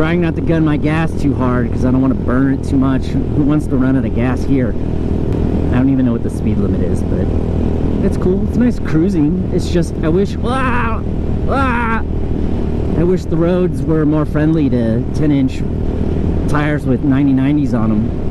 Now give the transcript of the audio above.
trying not to gun my gas too hard because I don't want to burn it too much. Who wants to run out of gas here? I don't even know what the speed limit is, but it's cool. It's nice cruising. It's just, I wish, ah, ah, I wish the roads were more friendly to 10 inch tires with 9090s on them.